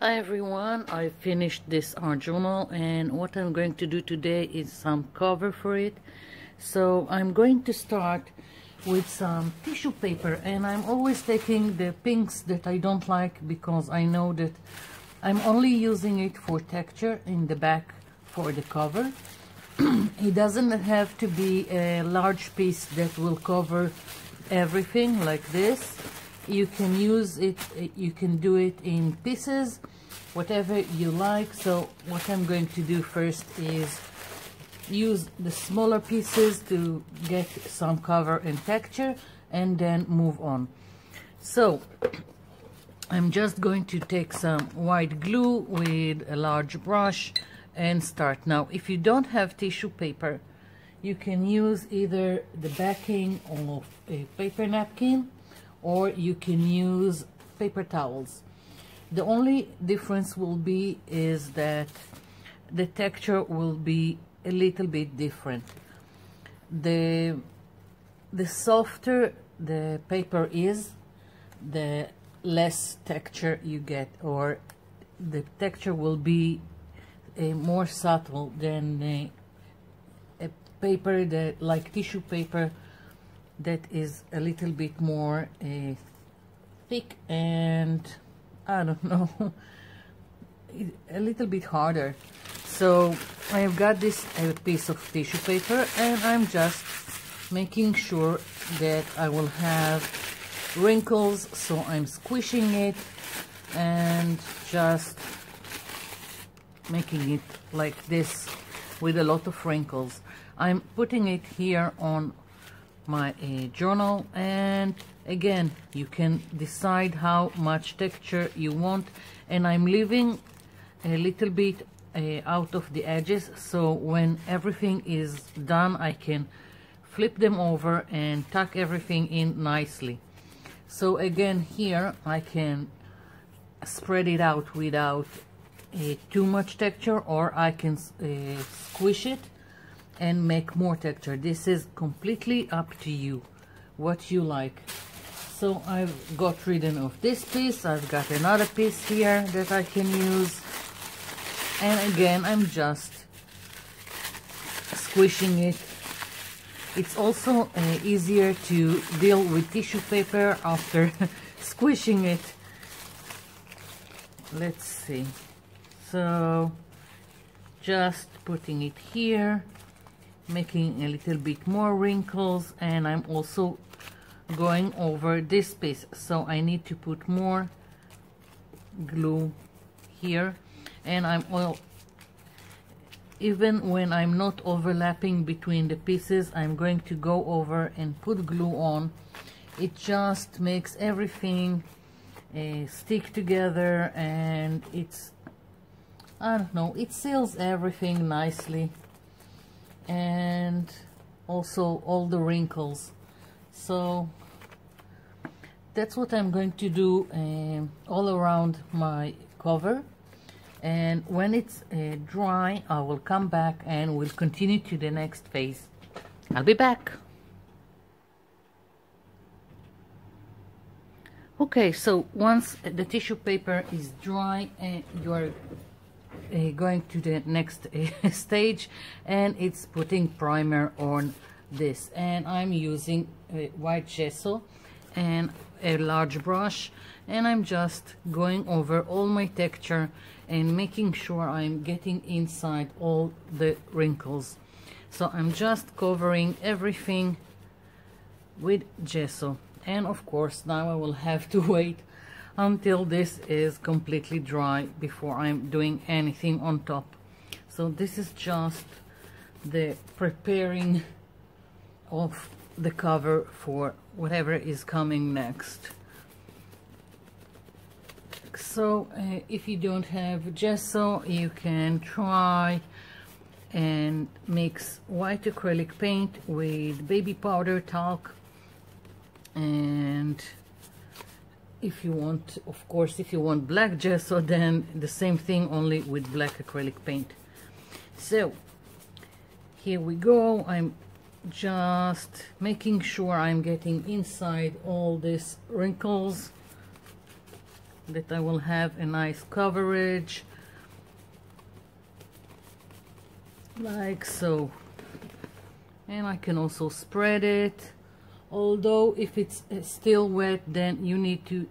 Hi everyone, I finished this art journal and what I'm going to do today is some cover for it. So I'm going to start with some tissue paper and I'm always taking the pinks that I don't like because I know that I'm only using it for texture in the back for the cover. it doesn't have to be a large piece that will cover everything like this you can use it you can do it in pieces whatever you like. So what I'm going to do first is use the smaller pieces to get some cover and texture and then move on. So I'm just going to take some white glue with a large brush and start. Now if you don't have tissue paper you can use either the backing of a paper napkin or you can use paper towels. The only difference will be is that the texture will be a little bit different. The the softer the paper is the less texture you get or the texture will be uh, more subtle than a paper that like tissue paper that is a little bit more uh, thick and I don't know a little bit harder. So I've got this uh, piece of tissue paper and I'm just making sure that I will have wrinkles so I'm squishing it and just making it like this with a lot of wrinkles. I'm putting it here on my uh, journal and again you can decide how much texture you want. And I'm leaving a little bit uh, out of the edges so when everything is done I can flip them over and tuck everything in nicely. So again here I can spread it out without uh, too much texture or I can uh, squish it and make more texture. This is completely up to you what you like. So I've got rid of this piece. I've got another piece here that I can use. And again I'm just squishing it. It's also uh, easier to deal with tissue paper after squishing it. Let's see. So just putting it here making a little bit more wrinkles and I'm also going over this piece. So I need to put more glue here. And I'm well even when I'm not overlapping between the pieces I'm going to go over and put glue on. It just makes everything uh, stick together and it's I don't know it seals everything nicely and also all the wrinkles. So that's what I'm going to do uh, all around my cover. And when it's uh, dry I will come back and we'll continue to the next phase. I'll be back. Okay so once the tissue paper is dry and uh, you're uh, going to the next uh, stage and it's putting primer on this. And I'm using a white gesso and a large brush and I'm just going over all my texture and making sure I'm getting inside all the wrinkles. So I'm just covering everything with gesso. And of course now I will have to wait until this is completely dry before I'm doing anything on top. So this is just the preparing of the cover for whatever is coming next. So uh, if you don't have gesso, you can try and mix white acrylic paint with baby powder talc and if you want of course if you want black gesso then the same thing only with black acrylic paint. So here we go. I'm just making sure I'm getting inside all these wrinkles that I will have a nice coverage. Like so. And I can also spread it although if it's uh, still wet then you need to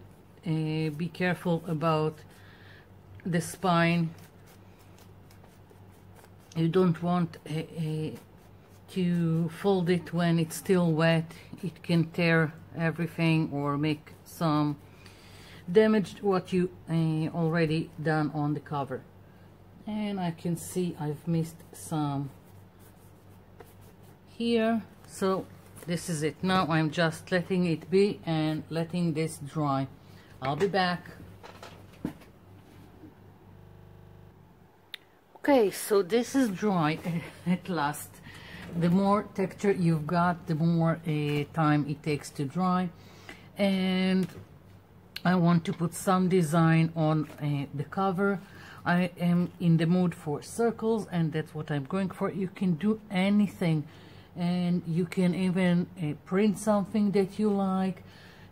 uh, be careful about the spine. You don't want uh, uh, to fold it when it's still wet. It can tear everything or make some damage to what you uh, already done on the cover. And I can see I've missed some here. So this is it. Now I'm just letting it be and letting this dry. I'll be back. Okay so this is dry at last. The more texture you've got the more uh, time it takes to dry. And I want to put some design on uh, the cover. I am in the mood for circles and that's what I'm going for. You can do anything and you can even uh, print something that you like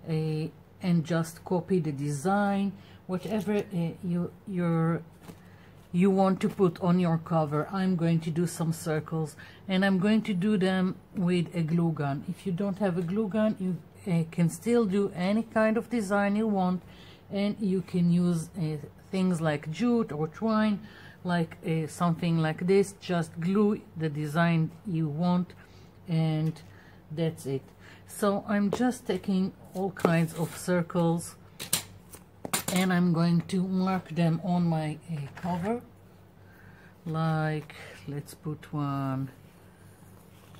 uh, and just copy the design whatever uh, you your you want to put on your cover. I'm going to do some circles and I'm going to do them with a glue gun. If you don't have a glue gun you uh, can still do any kind of design you want and you can use uh, things like jute or twine like uh, something like this. Just glue the design you want and that's it. So I'm just taking all kinds of circles and I'm going to mark them on my uh, cover. Like let's put one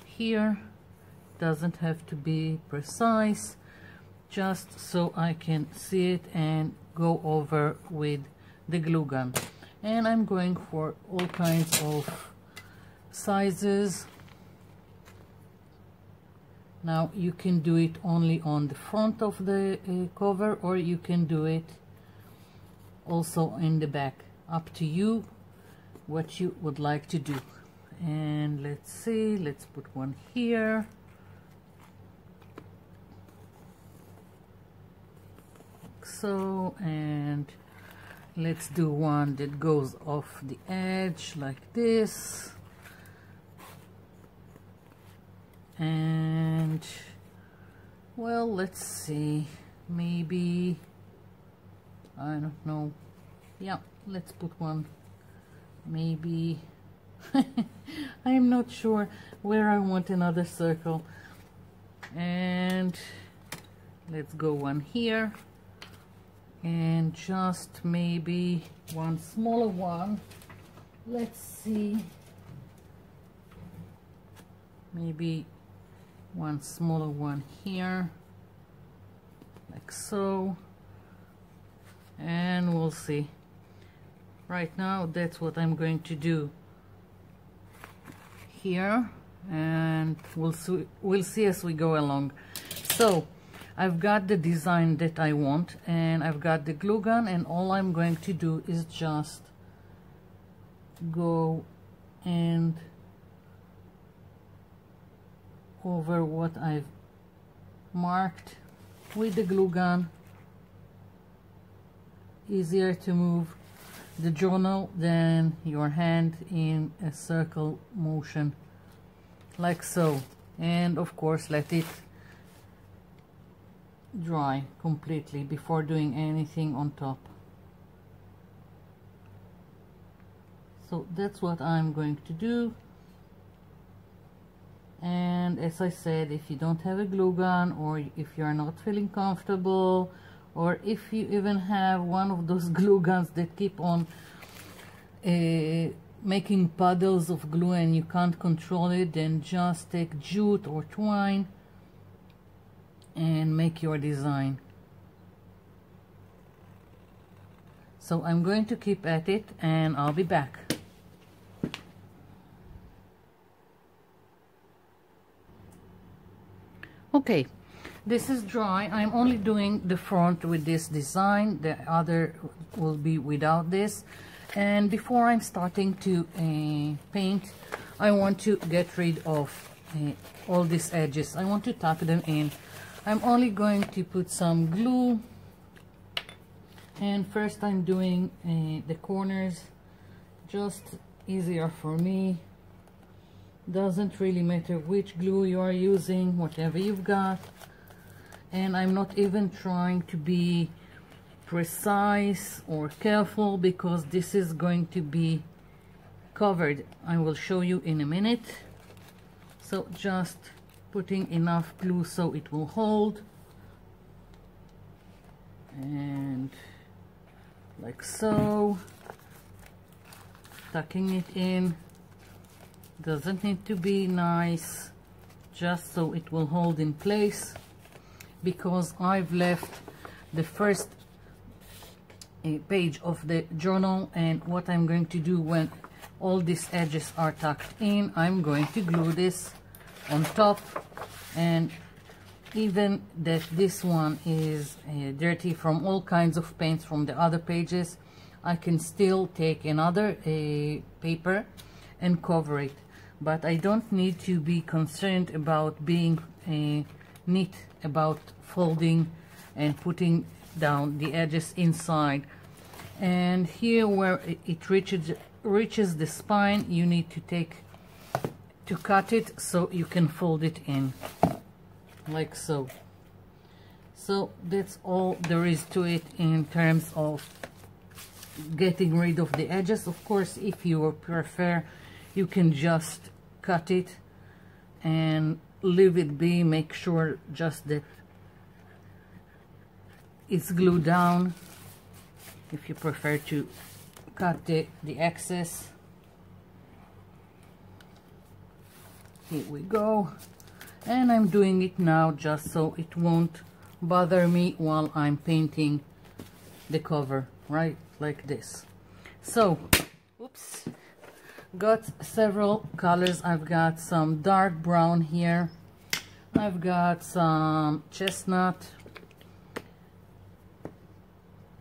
here. Doesn't have to be precise just so I can see it and go over with the glue gun. And I'm going for all kinds of sizes now you can do it only on the front of the uh, cover or you can do it also in the back. Up to you what you would like to do. And let's see let's put one here. So and let's do one that goes off the edge like this and well let's see. Maybe I don't know. Yeah let's put one. Maybe I'm not sure where I want another circle. And let's go one here. And just maybe one smaller one. Let's see. Maybe one smaller one here like so. And we'll see. Right now that's what I'm going to do here and we'll see we'll see as we go along. So I've got the design that I want and I've got the glue gun and all I'm going to do is just go and over what I've marked with the glue gun. Easier to move the journal than your hand in a circle motion like so. And of course let it dry completely before doing anything on top. So that's what I'm going to do and as I said if you don't have a glue gun or if you're not feeling comfortable or if you even have one of those glue guns that keep on uh, making puddles of glue and you can't control it then just take jute or twine and make your design. So I'm going to keep at it and I'll be back okay. This is dry. I'm only doing the front with this design. The other will be without this. And before I'm starting to uh, paint I want to get rid of uh, all these edges. I want to tap them in. I'm only going to put some glue. And first I'm doing uh, the corners. Just easier for me doesn't really matter which glue you are using whatever you've got. And I'm not even trying to be precise or careful because this is going to be covered. I will show you in a minute. So just putting enough glue so it will hold. And like so. Tucking it in doesn't need to be nice just so it will hold in place because I've left the first uh, page of the journal and what I'm going to do when all these edges are tucked in I'm going to glue this on top and even that this one is uh, dirty from all kinds of paints from the other pages I can still take another uh, paper and cover it but I don't need to be concerned about being uh, neat about folding and putting down the edges inside. And here where it reaches reaches the spine you need to take to cut it so you can fold it in like so. So that's all there is to it in terms of getting rid of the edges. Of course if you prefer you can just cut it and leave it be make sure just that it's glued down. If you prefer to cut the, the excess. Here we go. And I'm doing it now just so it won't bother me while I'm painting the cover right? Like this. So oops got several colors. I've got some dark brown here. I've got some chestnut.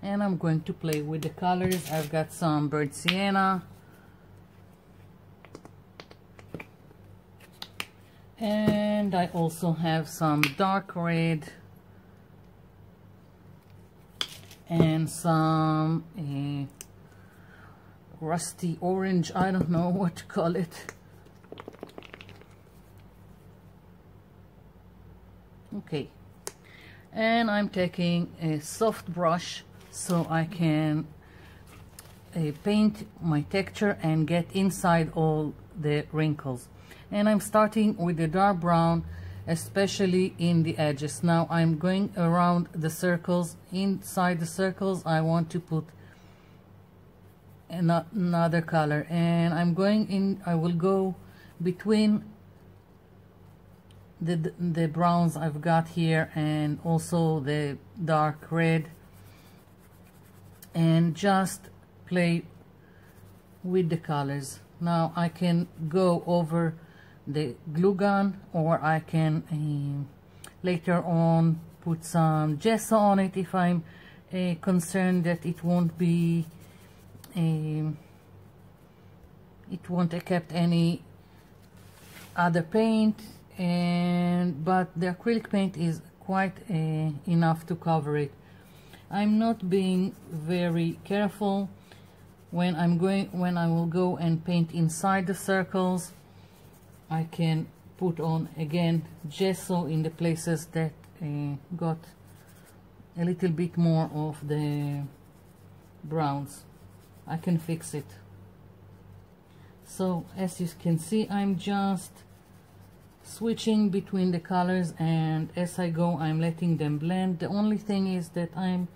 And I'm going to play with the colors. I've got some burnt sienna. And I also have some dark red. And some uh, rusty orange I don't know what to call it. Okay. And I'm taking a soft brush so I can uh, paint my texture and get inside all the wrinkles. And I'm starting with the dark brown especially in the edges. Now I'm going around the circles. Inside the circles I want to put another color. And I'm going in I will go between the the browns I've got here and also the dark red. And just play with the colors. Now I can go over the glue gun or I can uh, later on put some gesso on it if I'm uh, concerned that it won't be uh, it won't accept any other paint and but the acrylic paint is quite uh, enough to cover it. I'm not being very careful when I'm going when I will go and paint inside the circles. I can put on again gesso in the places that uh, got a little bit more of the browns I can fix it. So as you can see I'm just switching between the colors and as I go I'm letting them blend. The only thing is that I'm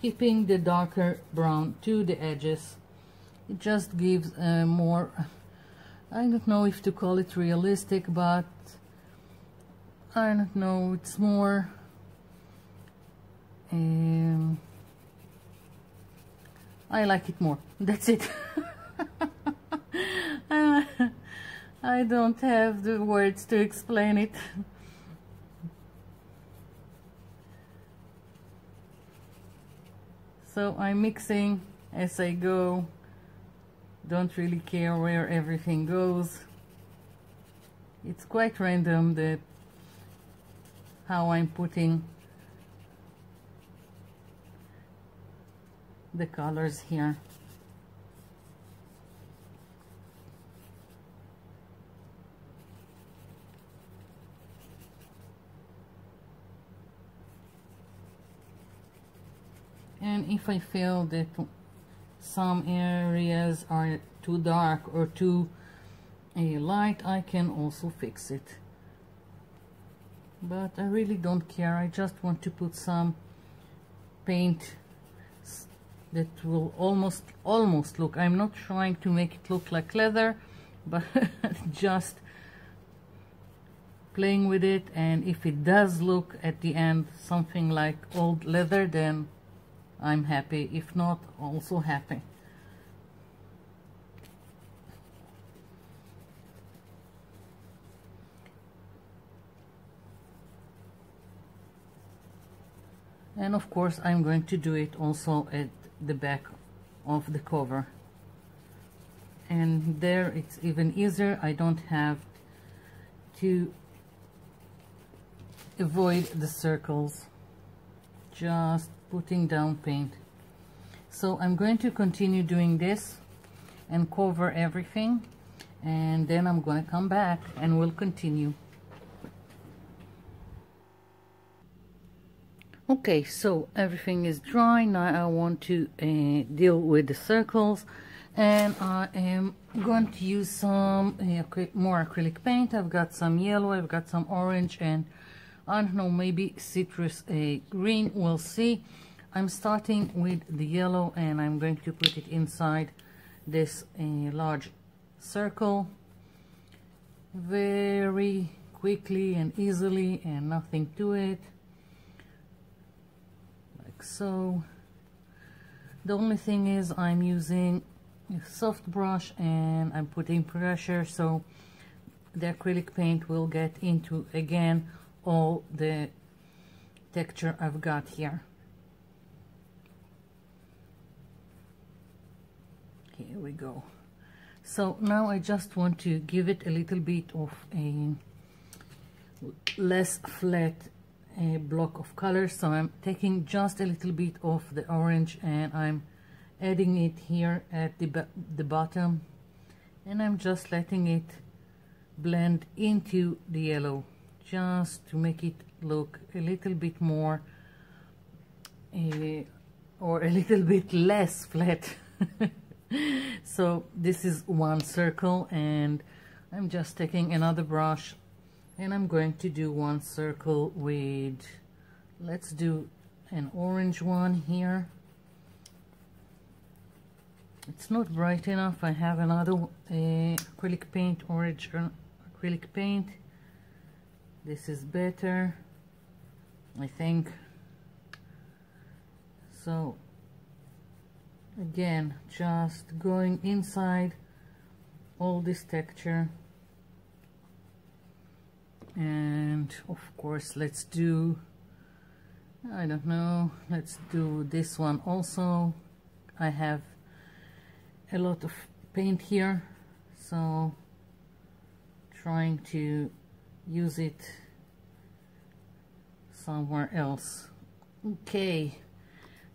keeping the darker brown to the edges. It just gives a more I don't know if to call it realistic but I don't know it's more um, I like it more that's it uh, I don't have the words to explain it. So I'm mixing as I go. Don't really care where everything goes. It's quite random that how I'm putting the colors here. And if I feel that some areas are too dark or too uh, light I can also fix it. But I really don't care. I just want to put some paint that will almost almost look I'm not trying to make it look like leather but just playing with it. And if it does look at the end something like old leather then I'm happy. If not also happy. And of course I'm going to do it also at the back of the cover. And there it's even easier. I don't have to avoid the circles. Just putting down paint. So I'm going to continue doing this and cover everything. And then I'm going to come back and we'll continue okay so everything is dry. Now I want to uh, deal with the circles. And I am going to use some uh, more acrylic paint. I've got some yellow I've got some orange and I don't know maybe citrus uh, green. We'll see. I'm starting with the yellow and I'm going to put it inside this uh, large circle. Very quickly and easily and nothing to it so the only thing is I'm using a soft brush and I'm putting pressure so the acrylic paint will get into again all the texture I've got here. Here we go. So now I just want to give it a little bit of a less flat a block of color so I'm taking just a little bit of the orange and I'm adding it here at the, the bottom. And I'm just letting it blend into the yellow just to make it look a little bit more uh, or a little bit less flat. So this is one circle and I'm just taking another brush and I'm going to do one circle with let's do an orange one here. It's not bright enough. I have another uh, acrylic paint orange acrylic paint. This is better I think. So again just going inside all this texture and of course let's do I don't know let's do this one also. I have a lot of paint here so trying to use it somewhere else. Okay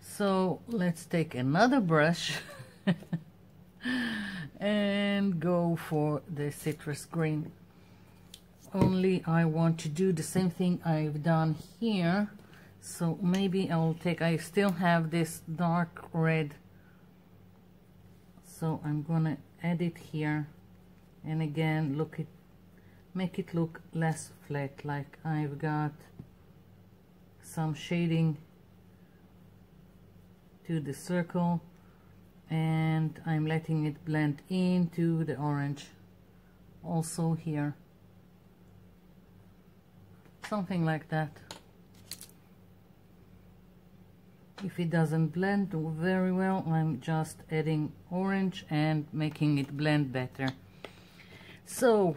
so let's take another brush and go for the citrus green only I want to do the same thing I've done here. So maybe I'll take I still have this dark red. So I'm gonna add it here. And again look it make it look less flat like I've got some shading to the circle. And I'm letting it blend into the orange also here something like that. If it doesn't blend very well I'm just adding orange and making it blend better. So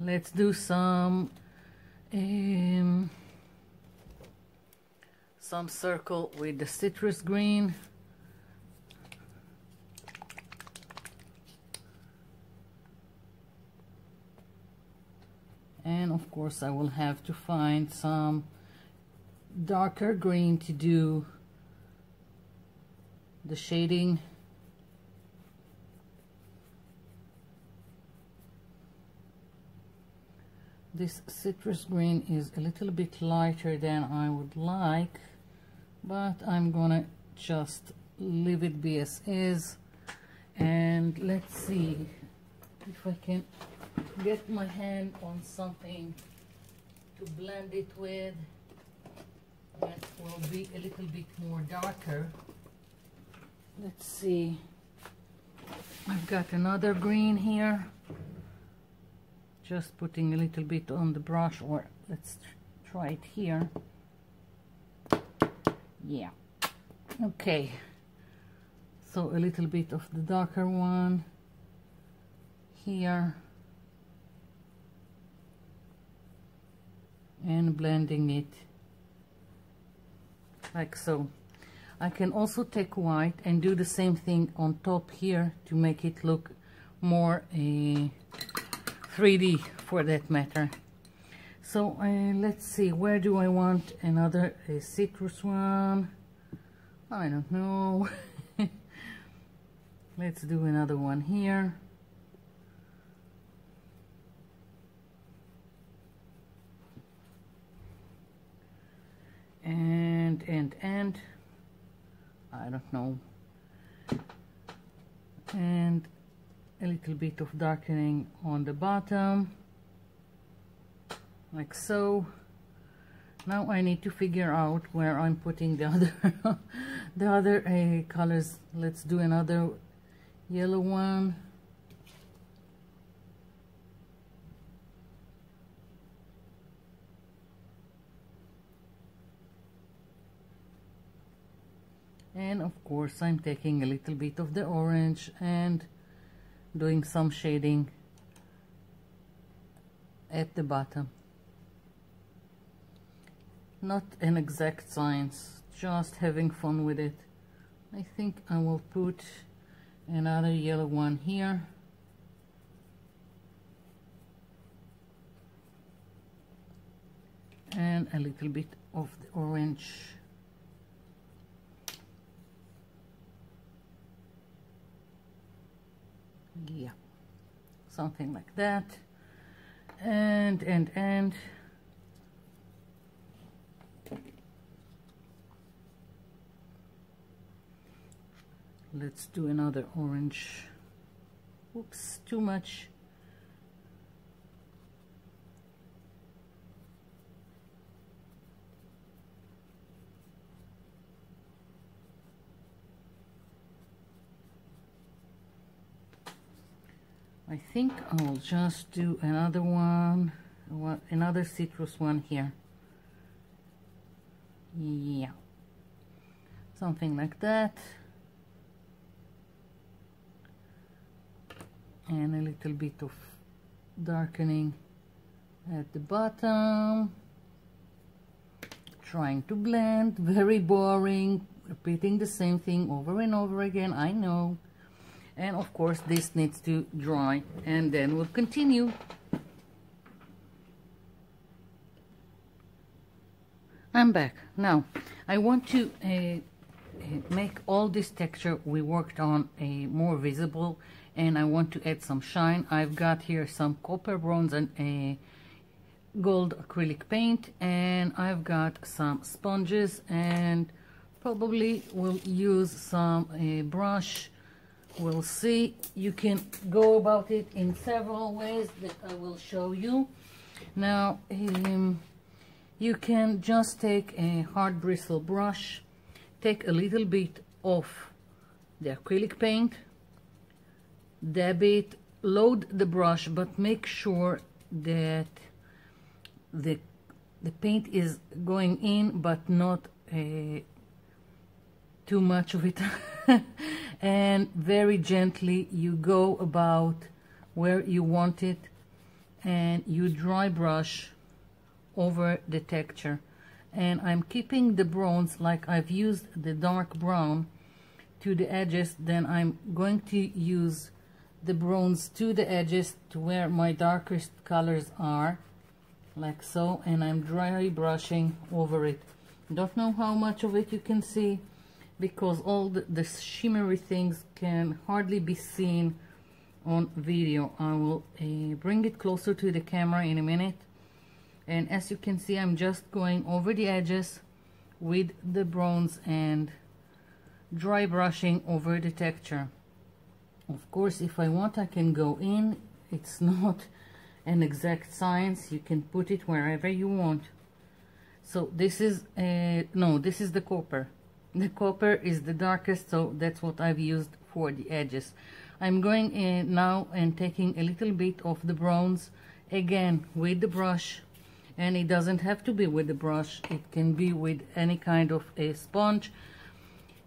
let's do some um, some circle with the citrus green and of course I will have to find some darker green to do the shading. This citrus green is a little bit lighter than I would like but I'm gonna just leave it be as is. And let's see if I can get my hand on something to blend it with that will be a little bit more darker. Let's see. I've got another green here. Just putting a little bit on the brush or let's try it here. Yeah. Okay. So a little bit of the darker one here and blending it like so I can also take white and do the same thing on top here to make it look more uh, 3D for that matter. So uh, let's see, where do I want another uh, citrus one? I don't know. let's do another one here. And, and, and, I don't know. And a little bit of darkening on the bottom. Like so. Now I need to figure out where I'm putting the other the other uh, colors. Let's do another yellow one and of course I'm taking a little bit of the orange and doing some shading at the bottom. Not an exact science just having fun with it. I think I will put another yellow one here. And a little bit of the orange yeah. Something like that. And and and. Let's do another orange. Oops too much I think I'll just do another one, another citrus one here. Yeah, something like that. And a little bit of darkening at the bottom. Trying to blend, very boring, repeating the same thing over and over again, I know and of course this needs to dry and then we'll continue. I'm back. Now I want to uh, uh, make all this texture we worked on uh, more visible and I want to add some shine. I've got here some copper bronze and a gold acrylic paint and I've got some sponges and probably will use some uh, brush we'll see. You can go about it in several ways that I will show you. Now um, you can just take a hard bristle brush take a little bit of the acrylic paint dab it load the brush but make sure that the the paint is going in but not uh, too much of it and very gently you go about where you want it and you dry brush over the texture. And I'm keeping the bronze like I've used the dark brown to the edges. Then I'm going to use the bronze to the edges to where my darkest colors are like so. And I'm dry brushing over it. Don't know how much of it you can see because all the, the shimmery things can hardly be seen on video. I will uh, bring it closer to the camera in a minute. And as you can see I'm just going over the edges with the bronze and dry brushing over the texture. Of course if I want I can go in. It's not an exact science. You can put it wherever you want. So this is uh, no this is the copper the copper is the darkest so that's what I've used for the edges. I'm going in now and taking a little bit of the bronze again with the brush. And it doesn't have to be with the brush. It can be with any kind of a sponge.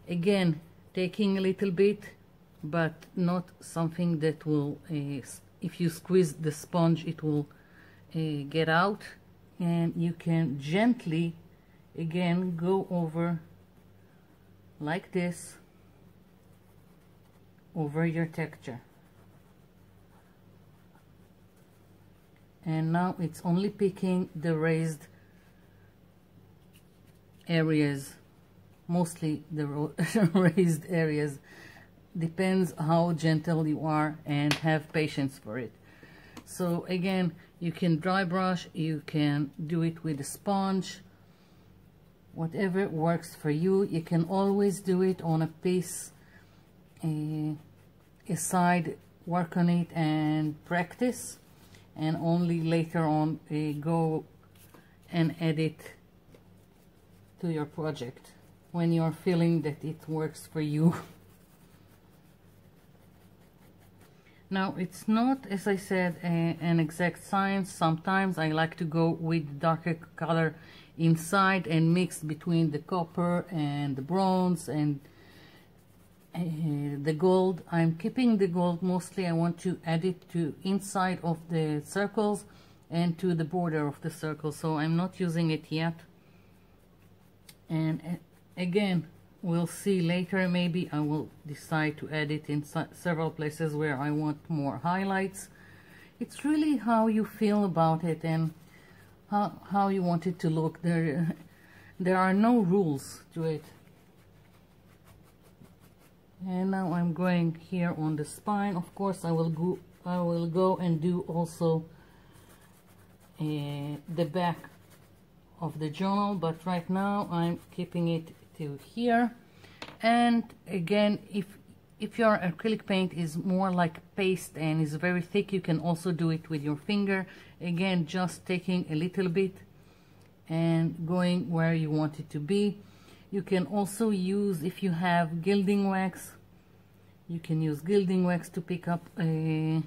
Again taking a little bit but not something that will uh, if you squeeze the sponge it will uh, get out. And you can gently again go over like this over your texture. And now it's only picking the raised areas mostly the raised areas. Depends how gentle you are and have patience for it. So again you can dry brush you can do it with a sponge whatever works for you you can always do it on a piece a, side work on it and practice and only later on uh, go and edit to your project when you're feeling that it works for you. Now it's not as I said a, an exact science. Sometimes I like to go with darker color inside and mixed between the copper and the bronze and uh, the gold. I'm keeping the gold mostly. I want to add it to inside of the circles and to the border of the circle. So I'm not using it yet. And uh, again we'll see later. Maybe I will decide to add it in several places where I want more highlights. It's really how you feel about it and how, how you want it to look. There there are no rules to it. And now I'm going here on the spine. Of course I will go I will go and do also uh, the back of the journal. But right now I'm keeping it to here. And again if if your acrylic paint is more like paste and is very thick you can also do it with your finger again just taking a little bit and going where you want it to be you can also use, if you have gilding wax, you can use gilding wax to pick up uh,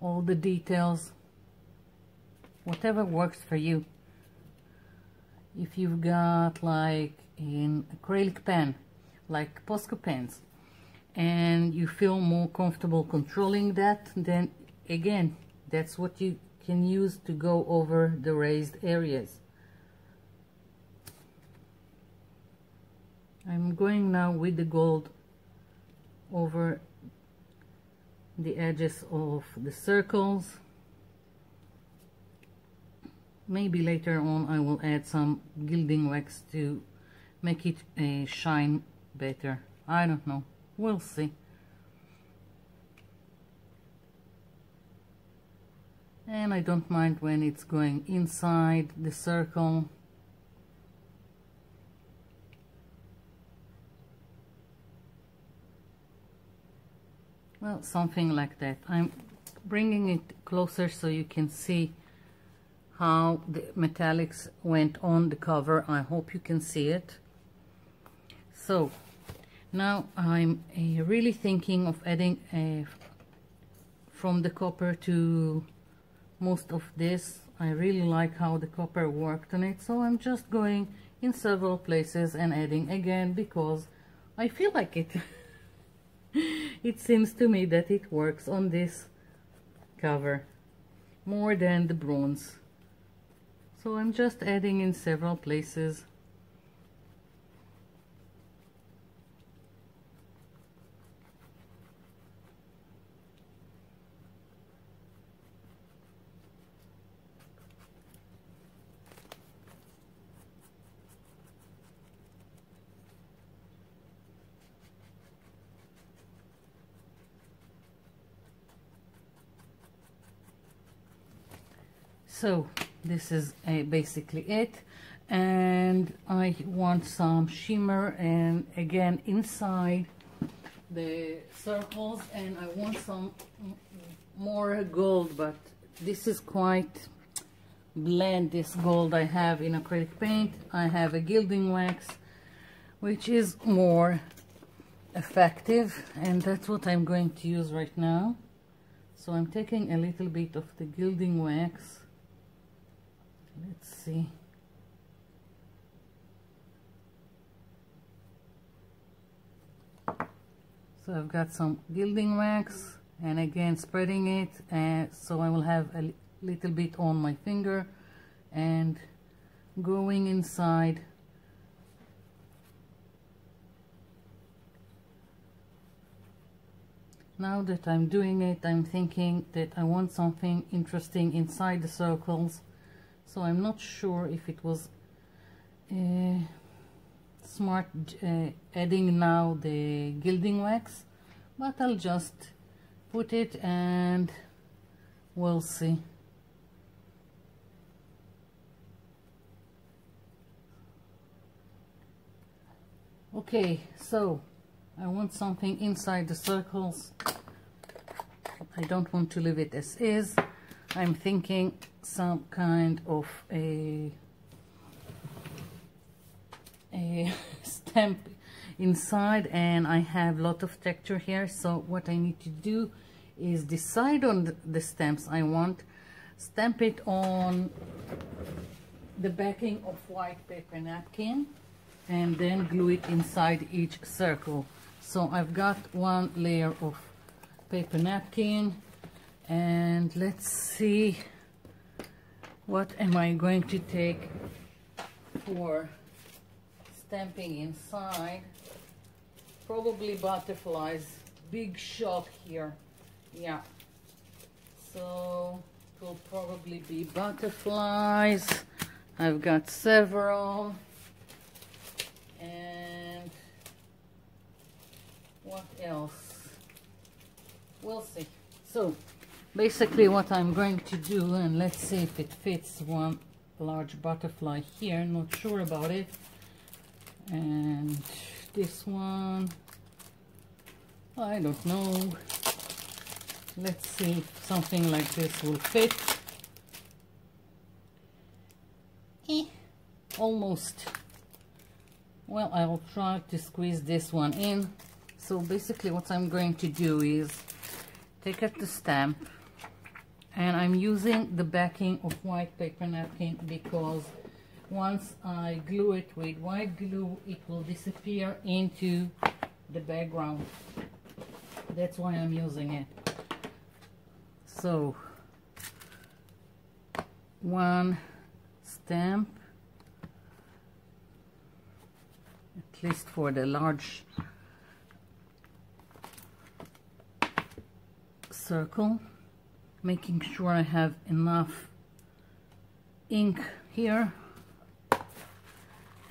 all the details. Whatever works for you. If you've got like an acrylic pen, like Posca pens, and you feel more comfortable controlling that, then again, that's what you can use to go over the raised areas. I'm going now with the gold over the edges of the circles. Maybe later on I will add some gilding wax to make it uh, shine better. I don't know we'll see and I don't mind when it's going inside the circle. Well something like that. I'm bringing it closer so you can see how the metallics went on the cover. I hope you can see it. So now I'm uh, really thinking of adding a, from the copper to most of this. I really like how the copper worked on it so I'm just going in several places and adding again because I feel like it. It seems to me that it works on this cover more than the bronze. So I'm just adding in several places so this is basically it. And I want some shimmer and again inside the circles. And I want some more gold but this is quite blend this gold I have in acrylic paint. I have a gilding wax which is more effective and that's what I'm going to use right now. So I'm taking a little bit of the gilding wax let's see. So I've got some gilding wax and again spreading it and so I will have a little bit on my finger and going inside. Now that I'm doing it I'm thinking that I want something interesting inside the circles so I'm not sure if it was uh, smart uh, adding now the gilding wax but I'll just put it and we'll see. Okay so I want something inside the circles. I don't want to leave it as is I'm thinking some kind of a a stamp inside and I have a lot of texture here. So what I need to do is decide on the, the stamps. I want stamp it on the backing of white paper napkin and then glue it inside each circle. So I've got one layer of paper napkin and let's see what am I going to take for stamping inside? Probably butterflies. Big shot here. Yeah. So it will probably be butterflies. I've got several. And what else? We'll see. So basically what I'm going to do and let's see if it fits one large butterfly here not sure about it. And this one I don't know. Let's see if something like this will fit. Eh, almost. Well I will try to squeeze this one in. So basically what I'm going to do is take out the stamp and I'm using the backing of white paper napkin because once I glue it with white glue it will disappear into the background. That's why I'm using it. So one stamp at least for the large circle making sure I have enough ink here.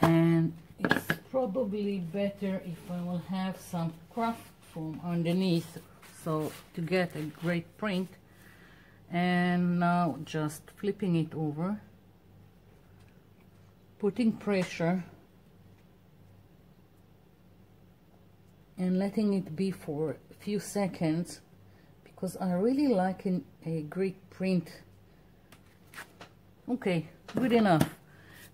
And it's probably better if I will have some craft foam underneath so to get a great print. And now just flipping it over. Putting pressure. And letting it be for a few seconds because I really like an, a great print. Okay, good enough.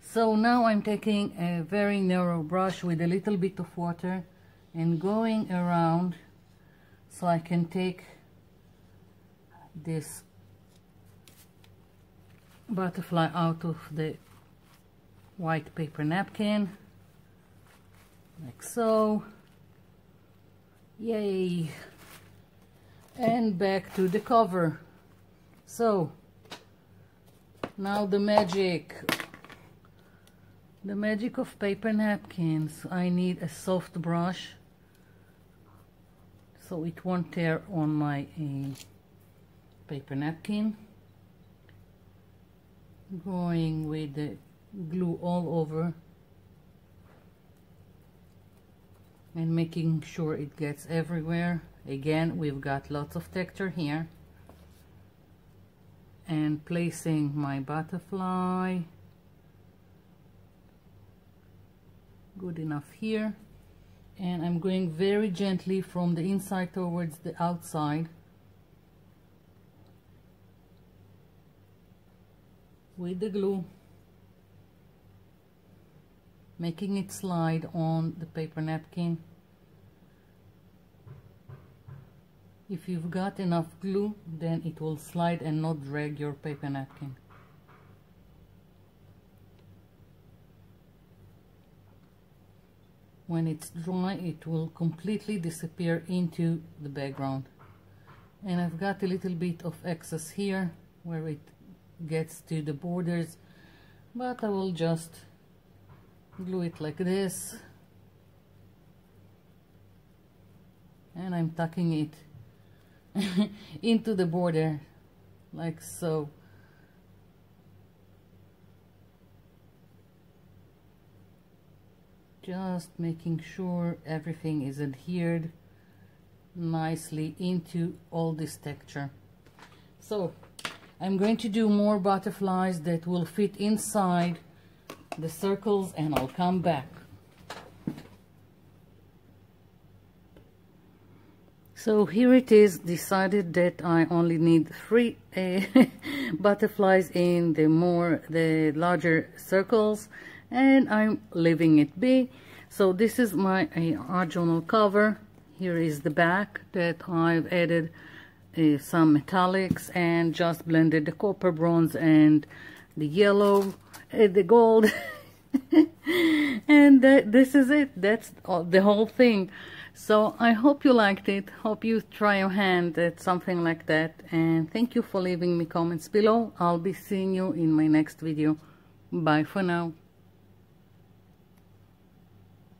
So now I'm taking a very narrow brush with a little bit of water and going around so I can take this butterfly out of the white paper napkin like so yay and back to the cover so now the magic. The magic of paper napkins. I need a soft brush so it won't tear on my uh, paper napkin. Going with the glue all over and making sure it gets everywhere. Again we've got lots of texture here and placing my butterfly. Good enough here. And I'm going very gently from the inside towards the outside. With the glue. Making it slide on the paper napkin if you've got enough glue then it will slide and not drag your paper napkin. When it's dry it will completely disappear into the background. And I've got a little bit of excess here where it gets to the borders but I will just glue it like this. And I'm tucking it into the border like so. Just making sure everything is adhered nicely into all this texture. So I'm going to do more butterflies that will fit inside the circles and I'll come back so here it is decided that I only need three uh, butterflies in the more the larger circles and I'm leaving it be. So this is my uh, journal cover. Here is the back that I've added uh, some metallics and just blended the copper bronze and the yellow the gold. And this is it. That's all, the whole thing so I hope you liked it. Hope you try your hand at something like that. And thank you for leaving me comments below. I'll be seeing you in my next video. Bye for now